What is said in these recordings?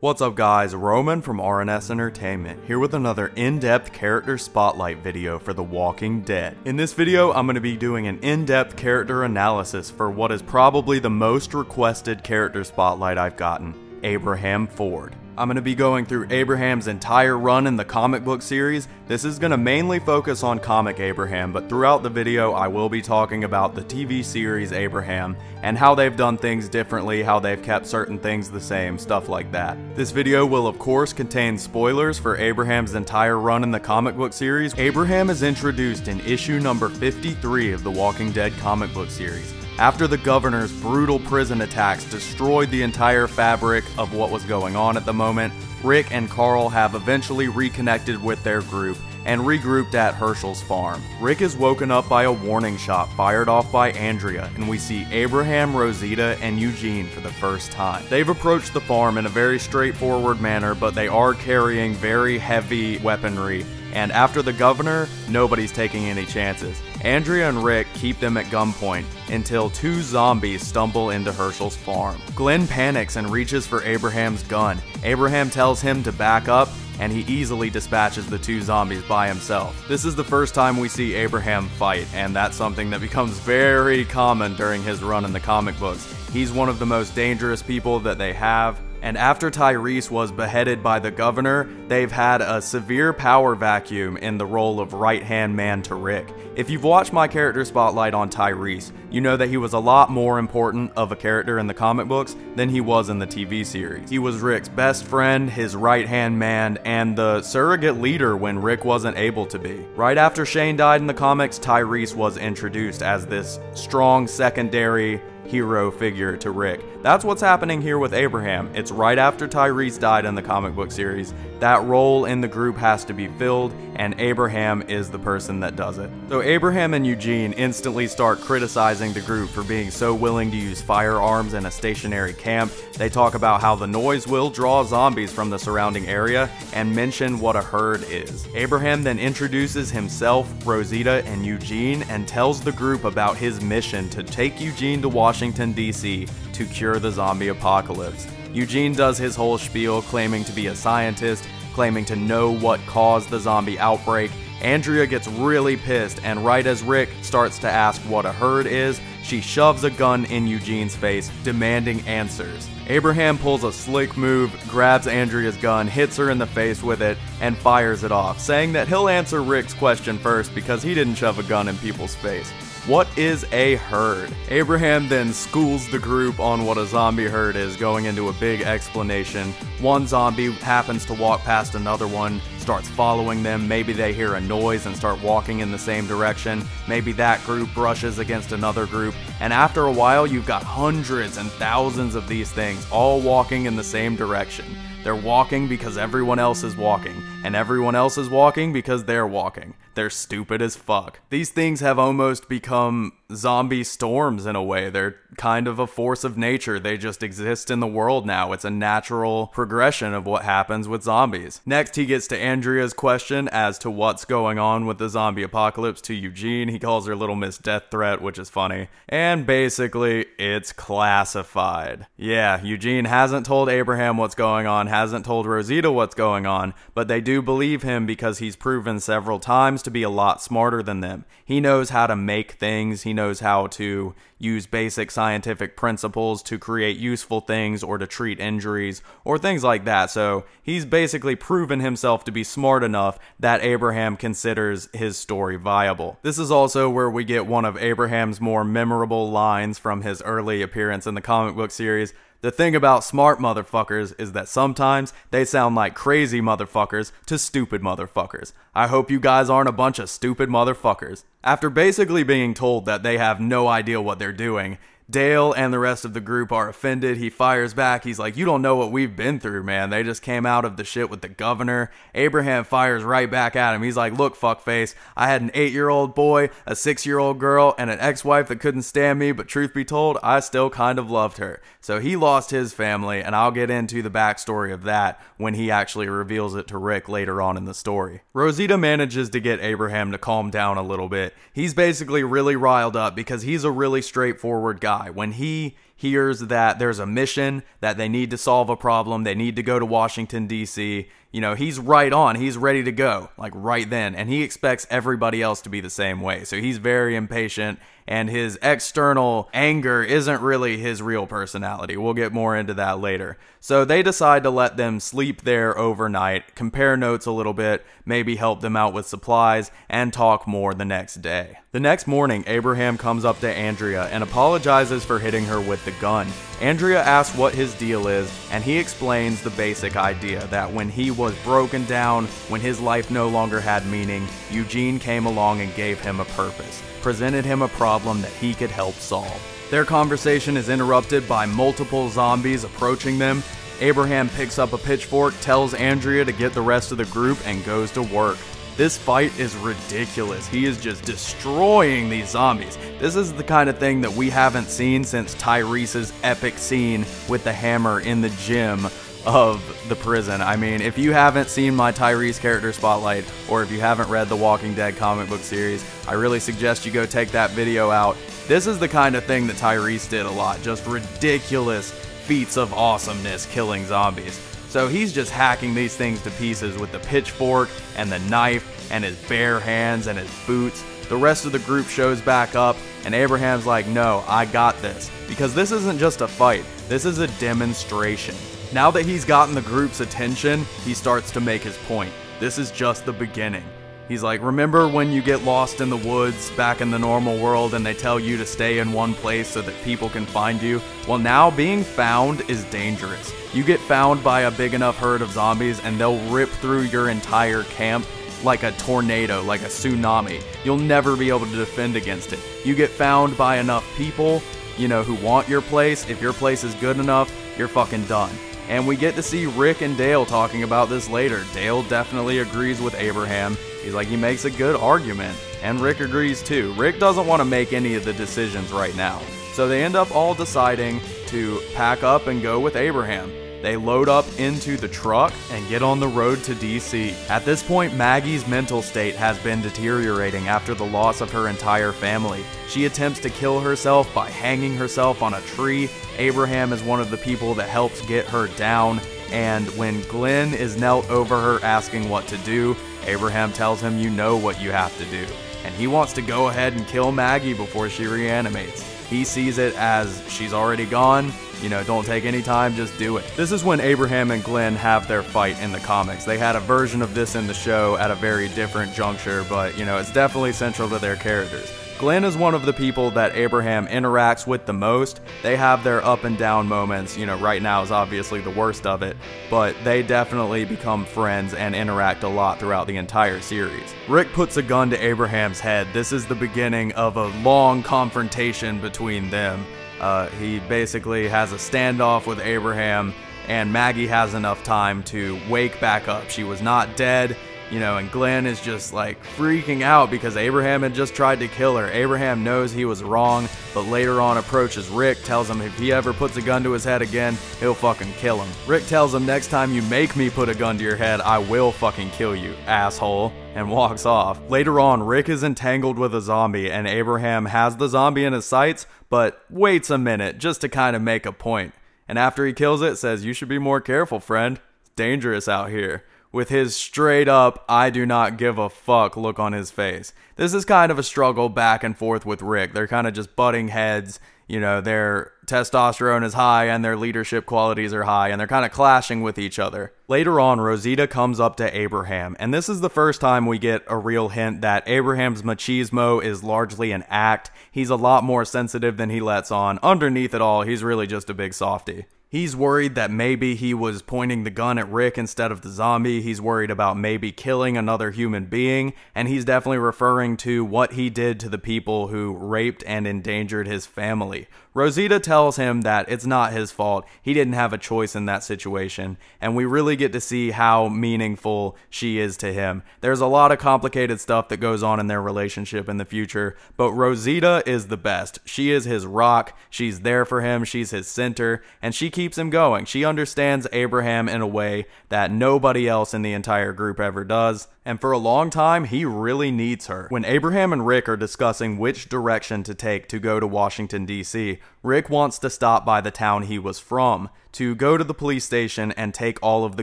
What's up guys, Roman from RNS Entertainment, here with another in-depth character spotlight video for The Walking Dead. In this video, I'm going to be doing an in-depth character analysis for what is probably the most requested character spotlight I've gotten, Abraham Ford. I'm going to be going through Abraham's entire run in the comic book series. This is going to mainly focus on comic Abraham, but throughout the video I will be talking about the TV series Abraham and how they've done things differently, how they've kept certain things the same, stuff like that. This video will of course contain spoilers for Abraham's entire run in the comic book series. Abraham is introduced in issue number 53 of the Walking Dead comic book series after the governor's brutal prison attacks destroyed the entire fabric of what was going on at the moment, Rick and Carl have eventually reconnected with their group and regrouped at Hershel's farm. Rick is woken up by a warning shot fired off by Andrea, and we see Abraham, Rosita, and Eugene for the first time. They've approached the farm in a very straightforward manner, but they are carrying very heavy weaponry and after the governor, nobody's taking any chances. Andrea and Rick keep them at gunpoint until two zombies stumble into Hershel's farm. Glenn panics and reaches for Abraham's gun. Abraham tells him to back up and he easily dispatches the two zombies by himself. This is the first time we see Abraham fight, and that's something that becomes very common during his run in the comic books. He's one of the most dangerous people that they have, and after Tyrese was beheaded by the governor, they've had a severe power vacuum in the role of right hand man to Rick. If you've watched my character spotlight on Tyrese, you know that he was a lot more important of a character in the comic books than he was in the TV series. He was Rick's best friend, his right hand man, and the surrogate leader when Rick wasn't able to be. Right after Shane died in the comics, Tyrese was introduced as this strong secondary hero figure to Rick. That's what's happening here with Abraham. It's right after Tyrese died in the comic book series. That role in the group has to be filled, and Abraham is the person that does it. So Abraham and Eugene instantly start criticizing the group for being so willing to use firearms in a stationary camp. They talk about how the noise will draw zombies from the surrounding area and mention what a herd is. Abraham then introduces himself, Rosita, and Eugene and tells the group about his mission to take Eugene to Washington, D.C. to cure the zombie apocalypse. Eugene does his whole spiel claiming to be a scientist, claiming to know what caused the zombie outbreak, Andrea gets really pissed, and right as Rick starts to ask what a herd is, she shoves a gun in Eugene's face, demanding answers. Abraham pulls a slick move, grabs Andrea's gun, hits her in the face with it, and fires it off, saying that he'll answer Rick's question first because he didn't shove a gun in people's face. What is a herd? Abraham then schools the group on what a zombie herd is, going into a big explanation. One zombie happens to walk past another one, starts following them. Maybe they hear a noise and start walking in the same direction. Maybe that group brushes against another group. And after a while, you've got hundreds and thousands of these things all walking in the same direction. They're walking because everyone else is walking, and everyone else is walking because they're walking. They're stupid as fuck. These things have almost become zombie storms in a way. They're kind of a force of nature. They just exist in the world now. It's a natural progression of what happens with zombies. Next, he gets to Andrea's question as to what's going on with the zombie apocalypse to Eugene. He calls her Little Miss Death Threat, which is funny. And basically, it's classified. Yeah, Eugene hasn't told Abraham what's going on, hasn't told Rosita what's going on, but they do believe him because he's proven several times to be a lot smarter than them. He knows how to make things, he knows how to use basic scientific principles to create useful things or to treat injuries or things like that. So he's basically proven himself to be smart enough that Abraham considers his story viable. This is also where we get one of Abraham's more memorable lines from his early appearance in the comic book series. The thing about smart motherfuckers is that sometimes they sound like crazy motherfuckers to stupid motherfuckers. I hope you guys aren't a bunch of stupid motherfuckers. After basically being told that they have no idea what they're doing, Dale and the rest of the group are offended. He fires back. He's like, You don't know what we've been through, man. They just came out of the shit with the governor. Abraham fires right back at him. He's like, Look, fuckface, I had an eight year old boy, a six year old girl, and an ex wife that couldn't stand me, but truth be told, I still kind of loved her. So he lost his family, and I'll get into the backstory of that when he actually reveals it to Rick later on in the story. Rosita manages to get Abraham to calm down a little bit. He's basically really riled up because he's a really straightforward guy guy. When he hears that there's a mission, that they need to solve a problem, they need to go to Washington, D.C., you know, he's right on. He's ready to go, like right then. And he expects everybody else to be the same way. So he's very impatient, and his external anger isn't really his real personality. We'll get more into that later. So they decide to let them sleep there overnight, compare notes a little bit, maybe help them out with supplies, and talk more the next day. The next morning, Abraham comes up to Andrea and apologizes for hitting her with the gun. Andrea asks what his deal is, and he explains the basic idea that when he was broken down, when his life no longer had meaning, Eugene came along and gave him a purpose, presented him a problem that he could help solve. Their conversation is interrupted by multiple zombies approaching them. Abraham picks up a pitchfork, tells Andrea to get the rest of the group, and goes to work. This fight is ridiculous. He is just destroying these zombies. This is the kind of thing that we haven't seen since Tyrese's epic scene with the hammer in the gym of the prison. I mean, if you haven't seen my Tyrese character spotlight, or if you haven't read the Walking Dead comic book series, I really suggest you go take that video out. This is the kind of thing that Tyrese did a lot, just ridiculous feats of awesomeness killing zombies. So he's just hacking these things to pieces with the pitchfork and the knife and his bare hands and his boots. The rest of the group shows back up, and Abraham's like, No, I got this. Because this isn't just a fight, this is a demonstration. Now that he's gotten the group's attention, he starts to make his point. This is just the beginning. He's like, Remember when you get lost in the woods back in the normal world and they tell you to stay in one place so that people can find you? Well, now being found is dangerous. You get found by a big enough herd of zombies and they'll rip through your entire camp like a tornado, like a tsunami. You'll never be able to defend against it. You get found by enough people, you know, who want your place. If your place is good enough, you're fucking done. And we get to see Rick and Dale talking about this later. Dale definitely agrees with Abraham. He's like, he makes a good argument. And Rick agrees too. Rick doesn't want to make any of the decisions right now. So they end up all deciding to pack up and go with Abraham. They load up into the truck and get on the road to DC. At this point, Maggie's mental state has been deteriorating after the loss of her entire family. She attempts to kill herself by hanging herself on a tree. Abraham is one of the people that helps get her down. And when Glenn is knelt over her asking what to do, Abraham tells him, You know what you have to do. And he wants to go ahead and kill Maggie before she reanimates. He sees it as she's already gone. You know, don't take any time, just do it. This is when Abraham and Glenn have their fight in the comics. They had a version of this in the show at a very different juncture, but, you know, it's definitely central to their characters. Glenn is one of the people that Abraham interacts with the most. They have their up and down moments. You know, right now is obviously the worst of it, but they definitely become friends and interact a lot throughout the entire series. Rick puts a gun to Abraham's head. This is the beginning of a long confrontation between them. Uh, he basically has a standoff with Abraham, and Maggie has enough time to wake back up. She was not dead you know, and Glenn is just like freaking out because Abraham had just tried to kill her. Abraham knows he was wrong, but later on approaches Rick, tells him if he ever puts a gun to his head again, he'll fucking kill him. Rick tells him next time you make me put a gun to your head, I will fucking kill you, asshole, and walks off. Later on, Rick is entangled with a zombie, and Abraham has the zombie in his sights, but waits a minute just to kind of make a point. And after he kills it, says, You should be more careful, friend. It's dangerous out here with his straight up, I do not give a fuck look on his face. This is kind of a struggle back and forth with Rick. They're kind of just butting heads. You know, their testosterone is high and their leadership qualities are high, and they're kind of clashing with each other. Later on, Rosita comes up to Abraham, and this is the first time we get a real hint that Abraham's machismo is largely an act. He's a lot more sensitive than he lets on. Underneath it all, he's really just a big softy. He's worried that maybe he was pointing the gun at Rick instead of the zombie. He's worried about maybe killing another human being. And he's definitely referring to what he did to the people who raped and endangered his family. Rosita tells him that it's not his fault. He didn't have a choice in that situation. And we really get to see how meaningful she is to him. There's a lot of complicated stuff that goes on in their relationship in the future, but Rosita is the best. She is his rock. She's there for him. She's his center. And she keeps him going. She understands Abraham in a way that nobody else in the entire group ever does and for a long time, he really needs her. When Abraham and Rick are discussing which direction to take to go to Washington, D.C., Rick wants to stop by the town he was from, to go to the police station and take all of the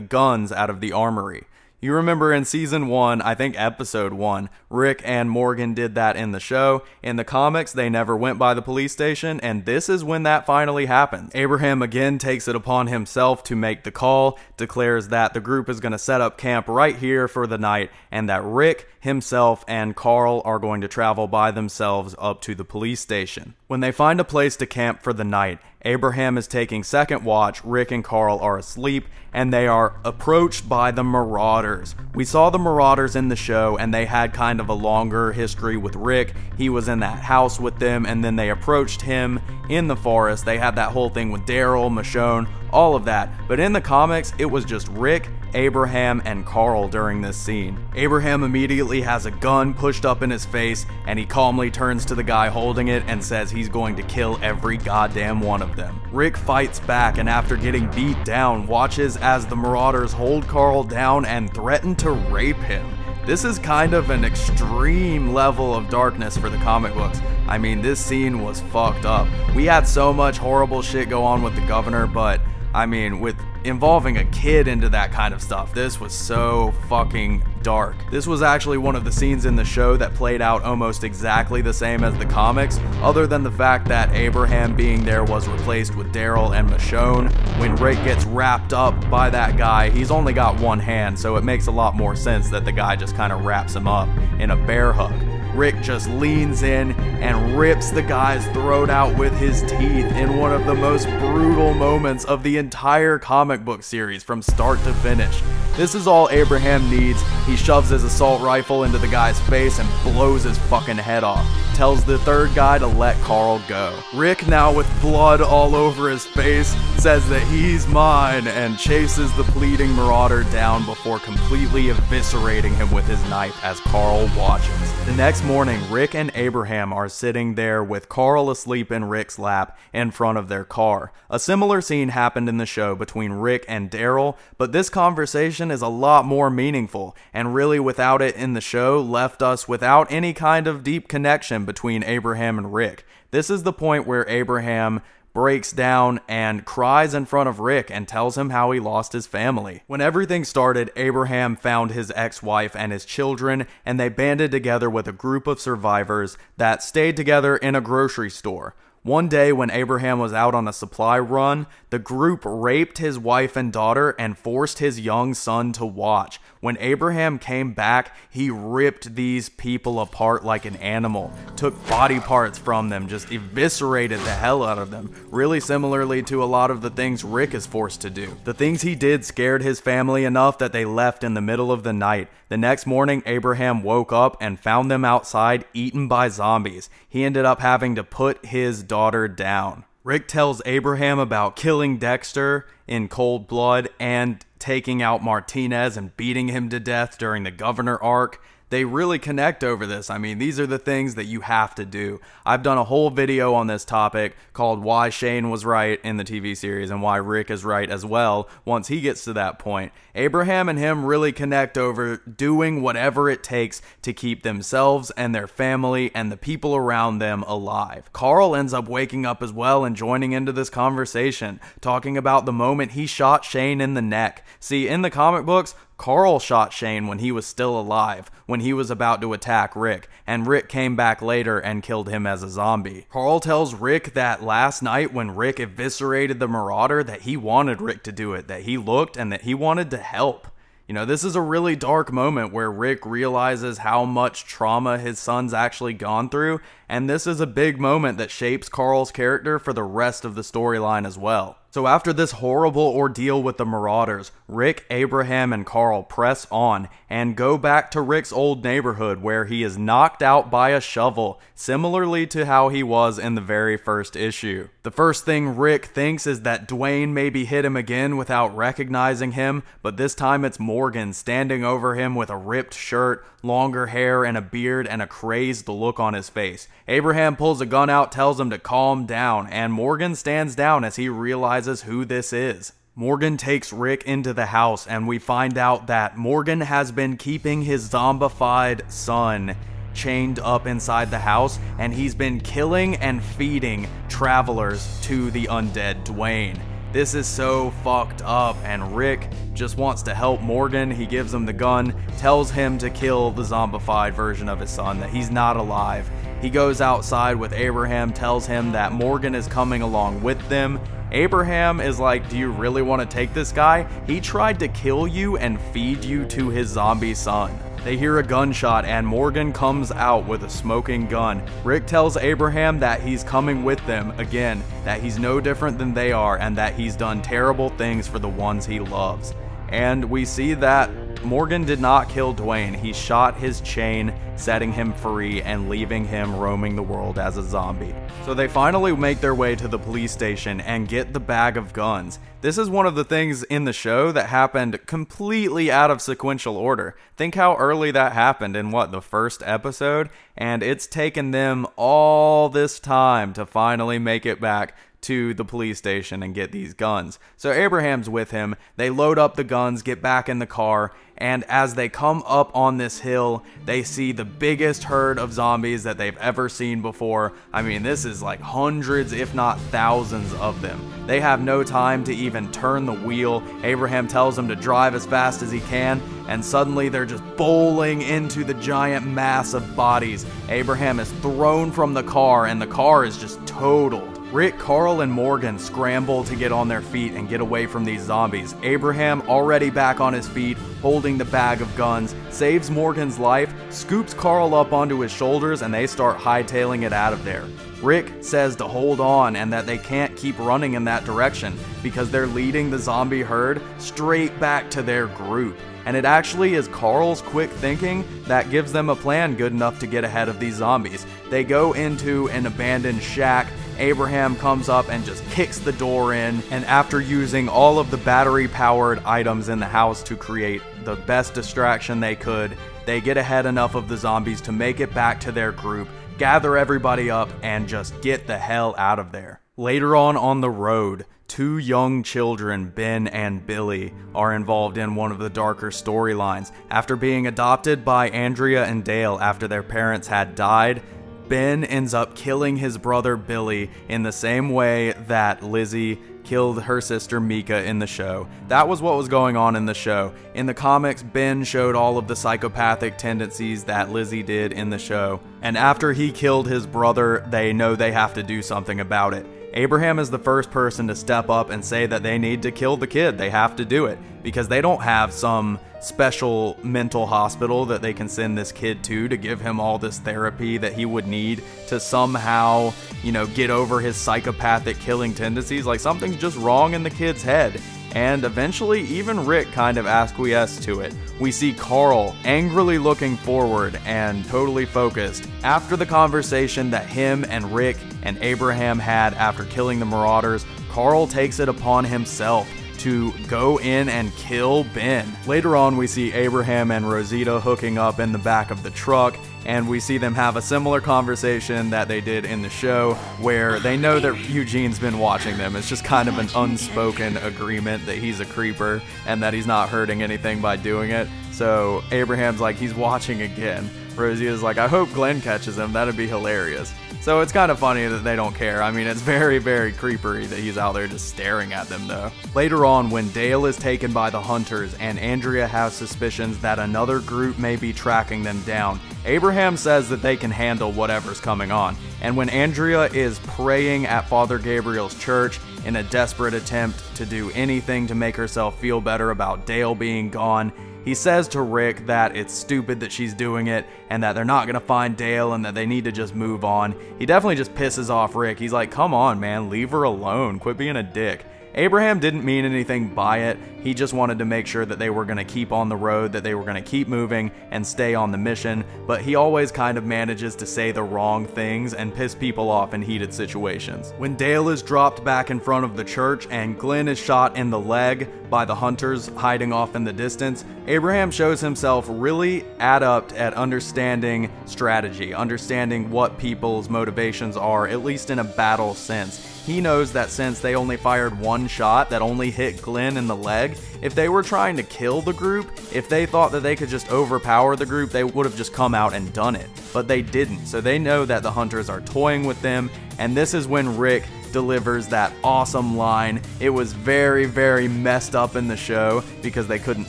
guns out of the armory. You remember in season one, I think episode one, Rick and Morgan did that in the show. In the comics, they never went by the police station, and this is when that finally happens. Abraham again takes it upon himself to make the call, declares that the group is going to set up camp right here for the night, and that Rick, himself, and Carl are going to travel by themselves up to the police station. When they find a place to camp for the night, Abraham is taking second watch, Rick and Carl are asleep, and they are approached by the Marauders. We saw the Marauders in the show, and they had kind of a longer history with Rick. He was in that house with them, and then they approached him in the forest. They had that whole thing with Daryl, Michonne, all of that. But in the comics, it was just Rick, Abraham, and Carl during this scene. Abraham immediately has a gun pushed up in his face, and he calmly turns to the guy holding it and says he's going to kill every goddamn one of them. Rick fights back, and after getting beat down, watches as the Marauders hold Carl down and threaten to rape him. This is kind of an extreme level of darkness for the comic books. I mean, this scene was fucked up. We had so much horrible shit go on with the governor, but I mean, with involving a kid into that kind of stuff, this was so fucking dark. This was actually one of the scenes in the show that played out almost exactly the same as the comics, other than the fact that Abraham being there was replaced with Daryl and Michonne. When Rick gets wrapped up by that guy, he's only got one hand, so it makes a lot more sense that the guy just kind of wraps him up in a bear hug. Rick just leans in and rips the guy's throat out with his teeth in one of the most brutal moments of the entire comic book series from start to finish. This is all Abraham needs. He shoves his assault rifle into the guy's face and blows his fucking head off. Tells the third guy to let Carl go. Rick, now with blood all over his face, says that he's mine and chases the pleading marauder down before completely eviscerating him with his knife as Carl watches. The next morning, Rick and Abraham are sitting there with Carl asleep in Rick's lap in front of their car. A similar scene happened in the show between Rick and Daryl, but this conversation is a lot more meaningful, and really without it in the show, left us without any kind of deep connection between Abraham and Rick. This is the point where Abraham breaks down and cries in front of Rick and tells him how he lost his family. When everything started, Abraham found his ex wife and his children, and they banded together with a group of survivors that stayed together in a grocery store. One day, when Abraham was out on a supply run, the group raped his wife and daughter and forced his young son to watch. When Abraham came back, he ripped these people apart like an animal, took body parts from them, just eviscerated the hell out of them, really similarly to a lot of the things Rick is forced to do. The things he did scared his family enough that they left in the middle of the night. The next morning, Abraham woke up and found them outside eaten by zombies. He ended up having to put his daughter down. Rick tells Abraham about killing Dexter in cold blood and taking out Martinez and beating him to death during the governor arc they really connect over this. I mean, these are the things that you have to do. I've done a whole video on this topic called Why Shane Was Right in the TV series and Why Rick is Right as well once he gets to that point. Abraham and him really connect over doing whatever it takes to keep themselves and their family and the people around them alive. Carl ends up waking up as well and joining into this conversation, talking about the moment he shot Shane in the neck. See, in the comic books, Carl shot Shane when he was still alive, when he was about to attack Rick, and Rick came back later and killed him as a zombie. Carl tells Rick that last night when Rick eviscerated the Marauder that he wanted Rick to do it, that he looked and that he wanted to help. You know, this is a really dark moment where Rick realizes how much trauma his son's actually gone through, and this is a big moment that shapes Carl's character for the rest of the storyline as well. So after this horrible ordeal with the Marauders, Rick, Abraham, and Carl press on and go back to Rick's old neighborhood where he is knocked out by a shovel, similarly to how he was in the very first issue. The first thing Rick thinks is that Duane maybe hit him again without recognizing him, but this time it's Morgan standing over him with a ripped shirt, longer hair, and a beard and a crazed look on his face. Abraham pulls a gun out, tells him to calm down, and Morgan stands down as he realizes who this is. Morgan takes Rick into the house, and we find out that Morgan has been keeping his zombified son chained up inside the house, and he's been killing and feeding travelers to the undead Duane. This is so fucked up, and Rick just wants to help Morgan. He gives him the gun, tells him to kill the zombified version of his son, that he's not alive. He goes outside with Abraham, tells him that Morgan is coming along with them. Abraham is like, Do you really want to take this guy? He tried to kill you and feed you to his zombie son. They hear a gunshot and Morgan comes out with a smoking gun. Rick tells Abraham that he's coming with them again, that he's no different than they are, and that he's done terrible things for the ones he loves. And we see that Morgan did not kill Duane. He shot his chain, setting him free and leaving him roaming the world as a zombie. So they finally make their way to the police station and get the bag of guns. This is one of the things in the show that happened completely out of sequential order. Think how early that happened in what, the first episode? And it's taken them all this time to finally make it back to the police station and get these guns. So Abraham's with him. They load up the guns, get back in the car, and as they come up on this hill, they see the biggest herd of zombies that they've ever seen before. I mean, this is like hundreds, if not thousands of them. They have no time to even turn the wheel. Abraham tells them to drive as fast as he can, and suddenly they're just bowling into the giant mass of bodies. Abraham is thrown from the car, and the car is just totaled. Rick, Carl, and Morgan scramble to get on their feet and get away from these zombies. Abraham, already back on his feet, holding the bag of guns, saves Morgan's life, scoops Carl up onto his shoulders, and they start hightailing it out of there. Rick says to hold on and that they can't keep running in that direction because they're leading the zombie herd straight back to their group. And it actually is Carl's quick thinking that gives them a plan good enough to get ahead of these zombies. They go into an abandoned shack Abraham comes up and just kicks the door in, and after using all of the battery powered items in the house to create the best distraction they could, they get ahead enough of the zombies to make it back to their group, gather everybody up, and just get the hell out of there. Later on on the road, two young children, Ben and Billy, are involved in one of the darker storylines. After being adopted by Andrea and Dale after their parents had died, Ben ends up killing his brother Billy in the same way that Lizzie killed her sister Mika in the show. That was what was going on in the show. In the comics, Ben showed all of the psychopathic tendencies that Lizzie did in the show. And after he killed his brother, they know they have to do something about it. Abraham is the first person to step up and say that they need to kill the kid. They have to do it because they don't have some special mental hospital that they can send this kid to to give him all this therapy that he would need to somehow, you know, get over his psychopathic killing tendencies. Like something's just wrong in the kid's head. And eventually, even Rick kind of acquiesced to it. We see Carl angrily looking forward and totally focused after the conversation that him and Rick and Abraham had after killing the Marauders. Carl takes it upon himself to go in and kill Ben. Later on, we see Abraham and Rosita hooking up in the back of the truck, and we see them have a similar conversation that they did in the show where they know that Eugene's been watching them. It's just kind of an unspoken agreement that he's a creeper and that he's not hurting anything by doing it. So Abraham's like, he's watching again. Rosita's like, I hope Glenn catches him. That'd be hilarious. So it's kind of funny that they don't care. I mean, it's very, very creepery that he's out there just staring at them, though. Later on, when Dale is taken by the hunters and Andrea has suspicions that another group may be tracking them down, Abraham says that they can handle whatever's coming on. And when Andrea is praying at Father Gabriel's church in a desperate attempt to do anything to make herself feel better about Dale being gone, he says to Rick that it's stupid that she's doing it and that they're not to find Dale and that they need to just move on. He definitely just pisses off Rick. He's like, come on, man, leave her alone. Quit being a dick. Abraham didn't mean anything by it. He just wanted to make sure that they were going to keep on the road, that they were going to keep moving and stay on the mission, but he always kind of manages to say the wrong things and piss people off in heated situations. When Dale is dropped back in front of the church and Glenn is shot in the leg by the hunters hiding off in the distance, Abraham shows himself really adept at understanding strategy, understanding what people's motivations are, at least in a battle sense he knows that since they only fired one shot that only hit Glenn in the leg, if they were trying to kill the group, if they thought that they could just overpower the group, they would have just come out and done it. But they didn't, so they know that the hunters are toying with them, and this is when Rick delivers that awesome line. It was very, very messed up in the show because they couldn't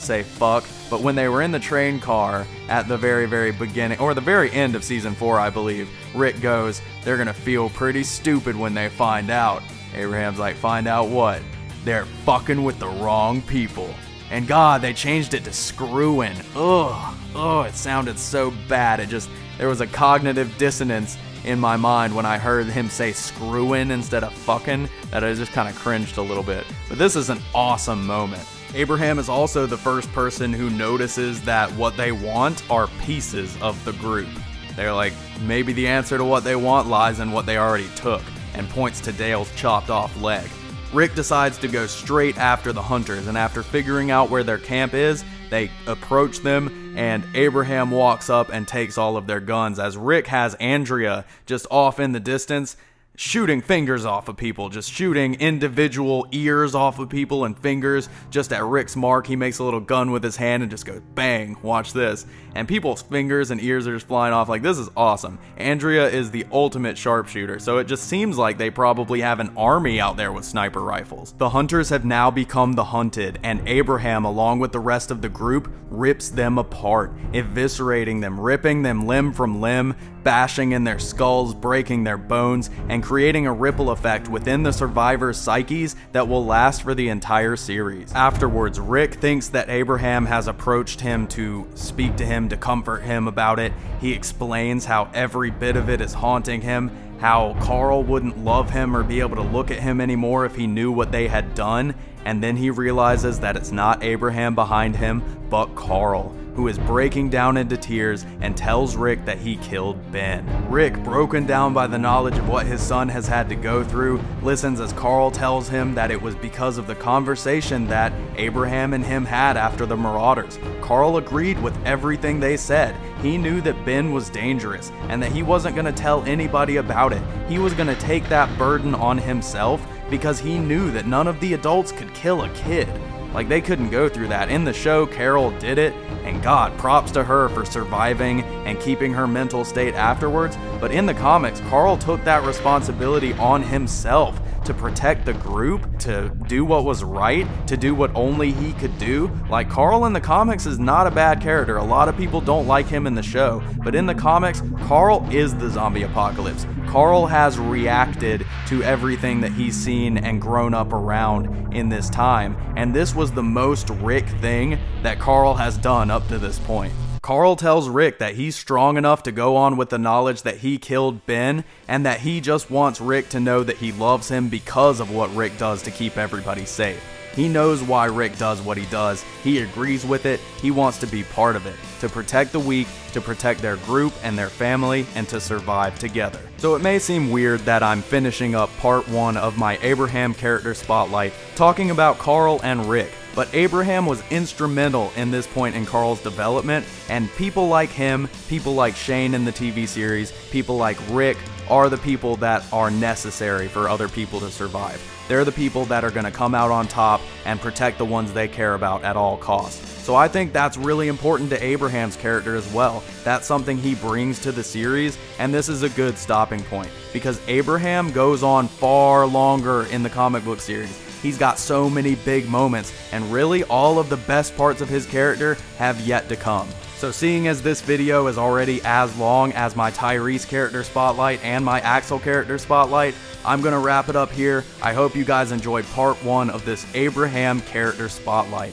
say fuck. But when they were in the train car at the very, very beginning, or the very end of season four, I believe, Rick goes, They're gonna feel pretty stupid when they find out. Abraham's like, Find out what? They're fucking with the wrong people. And God, they changed it to screwing. Ugh, ugh, it sounded so bad. It just, there was a cognitive dissonance in my mind when I heard him say screwing instead of fucking that I just kind of cringed a little bit. But this is an awesome moment. Abraham is also the first person who notices that what they want are pieces of the group. They're like, maybe the answer to what they want lies in what they already took, and points to Dale's chopped off leg. Rick decides to go straight after the hunters, and after figuring out where their camp is, they approach them, and Abraham walks up and takes all of their guns. As Rick has Andrea just off in the distance shooting fingers off of people, just shooting individual ears off of people and fingers just at Rick's mark. He makes a little gun with his hand and just goes bang, watch this. And people's fingers and ears are just flying off. Like, this is awesome. Andrea is the ultimate sharpshooter, so it just seems like they probably have an army out there with sniper rifles. The hunters have now become the hunted, and Abraham, along with the rest of the group, rips them apart, eviscerating them, ripping them limb from limb, bashing in their skulls, breaking their bones, and creating a ripple effect within the survivors' psyches that will last for the entire series. Afterwards, Rick thinks that Abraham has approached him to speak to him, to comfort him about it. He explains how every bit of it is haunting him, how Carl wouldn't love him or be able to look at him anymore if he knew what they had done, and then he realizes that it's not Abraham behind him, but Carl who is breaking down into tears and tells Rick that he killed Ben. Rick, broken down by the knowledge of what his son has had to go through, listens as Carl tells him that it was because of the conversation that Abraham and him had after the Marauders. Carl agreed with everything they said. He knew that Ben was dangerous and that he wasn't going to tell anybody about it. He was going to take that burden on himself because he knew that none of the adults could kill a kid. Like, they couldn't go through that. In the show, Carol did it, and God, props to her for surviving and keeping her mental state afterwards. But in the comics, Carl took that responsibility on himself to protect the group, to do what was right, to do what only he could do. Like, Carl in the comics is not a bad character. A lot of people don't like him in the show, but in the comics, Carl is the zombie apocalypse. Carl has reacted to everything that he's seen and grown up around in this time, and this was the most Rick thing that Carl has done up to this point. Carl tells Rick that he's strong enough to go on with the knowledge that he killed Ben and that he just wants Rick to know that he loves him because of what Rick does to keep everybody safe. He knows why Rick does what he does. He agrees with it. He wants to be part of it, to protect the weak, to protect their group and their family, and to survive together. So it may seem weird that I'm finishing up part one of my Abraham character spotlight talking about Carl and Rick, but Abraham was instrumental in this point in Carl's development, and people like him, people like Shane in the TV series, people like Rick, are the people that are necessary for other people to survive. They're the people that are going to come out on top and protect the ones they care about at all costs. So I think that's really important to Abraham's character as well. That's something he brings to the series, and this is a good stopping point because Abraham goes on far longer in the comic book series. He's got so many big moments, and really all of the best parts of his character have yet to come. So seeing as this video is already as long as my Tyrese character spotlight and my Axel character spotlight, I'm to wrap it up here. I hope you guys enjoyed part one of this Abraham character spotlight.